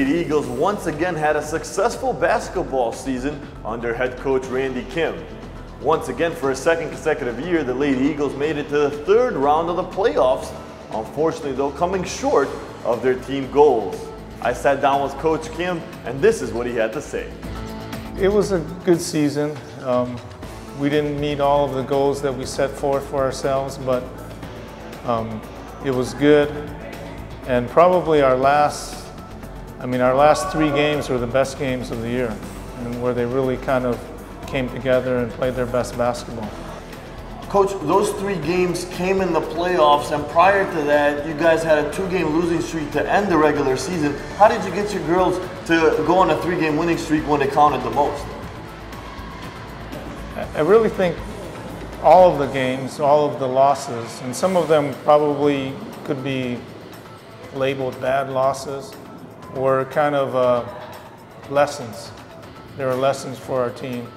Lady Eagles once again had a successful basketball season under head coach Randy Kiehm. Once again, for a second consecutive year, the Lady Eagles made it to the third round of the playoffs, unfortunately, though, coming short of their team goals. I sat down with Coach Kiehm, and this is what he had to say. It was a good season. Um, we didn't meet all of the goals that we set forth for ourselves, but um, it was good. And probably our last, I mean, our last three games were the best games of the year, and where they really kind of came together and played their best basketball. Coach, those three games came in the playoffs, and prior to that, you guys had a two game losing streak to end the regular season. How did you get your girls to go on a three game winning streak when it counted the most? I really think all of the games, all of the losses, and some of them probably could be labeled bad losses, were kind of uh, lessons. There were lessons for our team.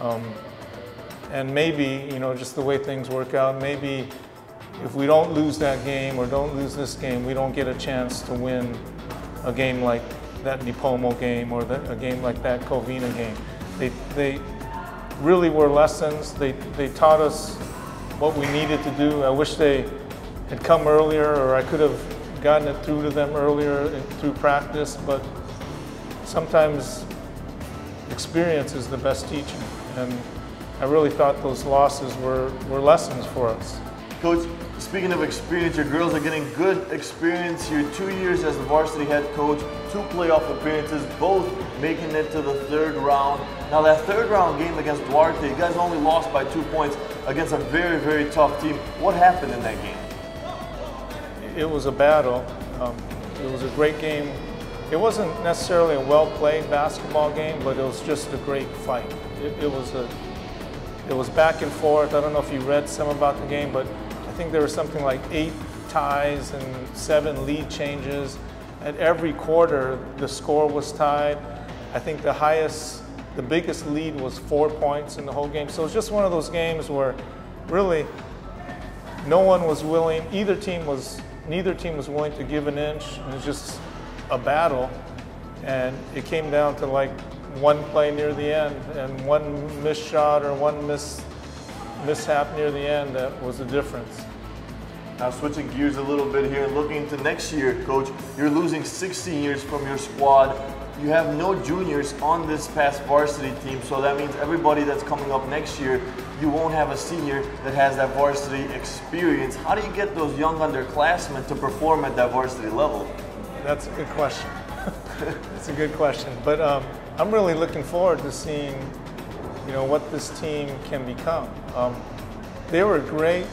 Um, and maybe, you know, just the way things work out, maybe if we don't lose that game or don't lose this game, we don't get a chance to win a game like that Nipomo game or the, a game like that Covina game. They, they really were lessons. They, they taught us what we needed to do. I wish they had come earlier or I could have gotten it through to them earlier through practice, but sometimes experience is the best teacher. And I really thought those losses were, were lessons for us. Coach, speaking of experience, your girls are getting good experience here. Two years as the varsity head coach, two playoff appearances, both making it to the third round. Now that third round game against Duarte, you guys only lost by two points against a very, very tough team. What happened in that game? It was a battle. Um, it was a great game. It wasn't necessarily a well-played basketball game, but it was just a great fight. It, it was a it was back and forth. I don't know if you read some about the game, but I think there was something like eight ties and seven lead changes. At every quarter, the score was tied. I think the highest, the biggest lead was four points in the whole game. So it was just one of those games where really no one was willing, either team was, neither team was willing to give an inch. It was just a battle. And it came down to like one play near the end and one missed shot or one miss, mishap near the end that was the difference. Now switching gears a little bit here looking to next year, Coach, you're losing 16 years from your squad. You have no juniors on this past varsity team, so that means everybody that's coming up next year, you won't have a senior that has that varsity experience. How do you get those young underclassmen to perform at that varsity level? That's a good question. That's a good question. But um, I'm really looking forward to seeing, you know, what this team can become. Um, they were great.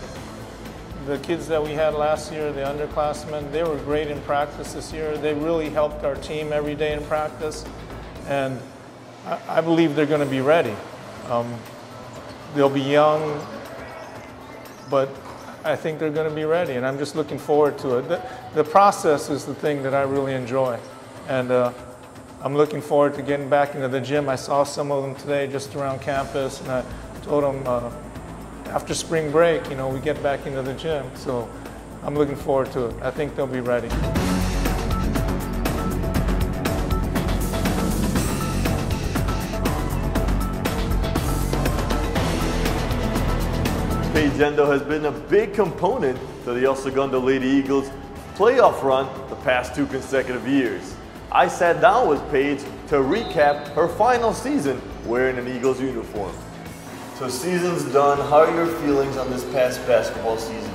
The kids that we had last year, the underclassmen, they were great in practice this year. They really helped our team every day in practice. And I, I believe they're going to be ready. Um, they'll be young, but I think they're going to be ready. And I'm just looking forward to it. The, the process is the thing that I really enjoy. And uh, I'm looking forward to getting back into the gym. I saw some of them today just around campus, and I told them uh, after spring break, you know, we get back into the gym. So I'm looking forward to it. I think they'll be ready. Paige has been a big component to the El Segundo Lady Eagles playoff run the past two consecutive years. I sat down with Paige to recap her final season wearing an Eagles uniform. So season's done. How are your feelings on this past basketball season?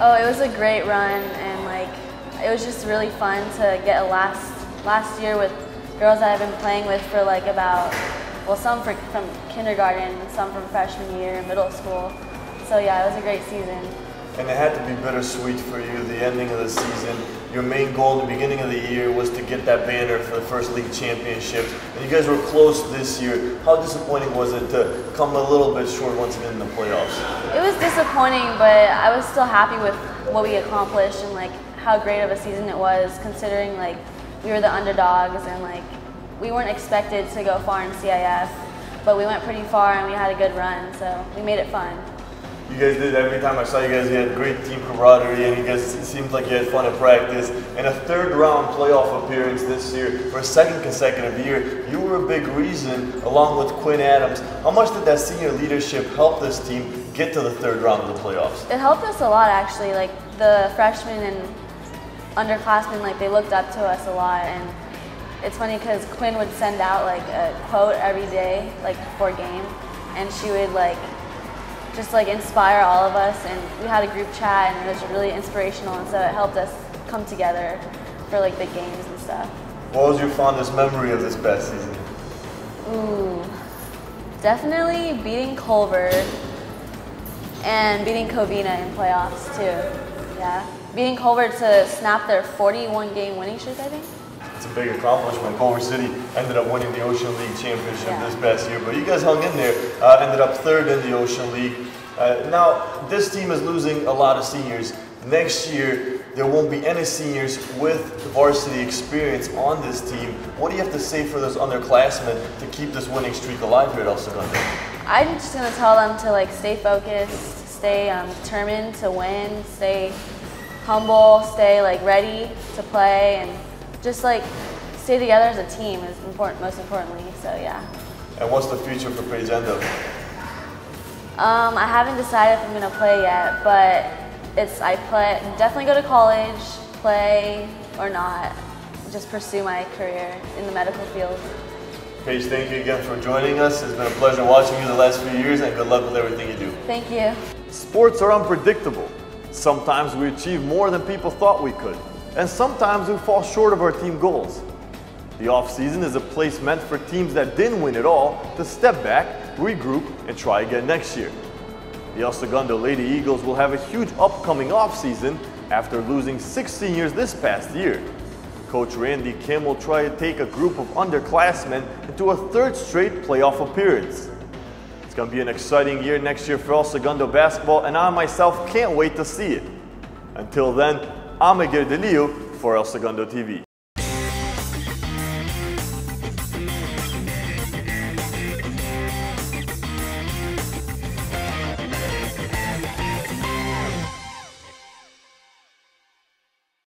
Oh, it was a great run and like it was just really fun to get a last last year with girls that I've been playing with for like about well some for, from kindergarten, some from freshman year, middle school. So yeah, it was a great season. And it had to be bittersweet for you, the ending of the season. Your main goal in the beginning of the year was to get that banner for the first league championships. And you guys were close this year. How disappointing was it to come a little bit short once again in the playoffs? It was disappointing, but I was still happy with what we accomplished and like how great of a season it was considering like we were the underdogs and like we weren't expected to go far in CIF, but we went pretty far and we had a good run, so we made it fun. You guys did every time I saw you guys, you had great team camaraderie, and you guys it seemed like you had fun at practice. And a third round playoff appearance this year for a second consecutive year, you were a big reason, along with Quinn Adams. How much did that senior leadership help this team get to the third round of the playoffs? It helped us a lot actually. Like the freshmen and underclassmen, like they looked up to us a lot, and it's funny because Quinn would send out like a quote every day, like before game, and she would like just like inspire all of us. And we had a group chat, and it was really inspirational, and so it helped us come together for like the games and stuff. What was your fondest memory of this past season? Ooh, definitely beating Culver and beating Covina in playoffs too. Yeah, beating Culver to snap their 41 game winning streak, I think. It's a big accomplishment. Culver City ended up winning the Ocean League championship Yeah. this past year, but you guys hung in there, uh, ended up third in the Ocean League. Uh, now, this team is losing a lot of seniors. Next year, there won't be any seniors with varsity experience on this team. What do you have to say for those underclassmen to keep this winning streak alive here at El Segundo? I'm just gonna tell them to like stay focused, stay um, determined to win, stay humble, stay like ready to play, and just like stay together as a team is important. Most importantly, so yeah. And what's the future for Paige Endo? Um, I haven't decided if I'm gonna play yet, but it's I play definitely go to college, play or not, just pursue my career in the medical field. Paige, thank you again for joining us. It's been a pleasure watching you the last few years, and good luck with everything you do. Thank you. Sports are unpredictable. Sometimes we achieve more than people thought we could, and sometimes we fall short of our team goals. The off-season is a place meant for teams that didn't win it all to step back, regroup, and try again next year. The El Segundo Lady Eagles will have a huge upcoming off-season after losing six seniors this past year. Coach Randy Kiehm will try to take a group of underclassmen into a third straight playoff appearance. It's going to be an exciting year next year for El Segundo basketball, and I myself can't wait to see it. Until then, I'm Miguel Deliu for El Segundo TV.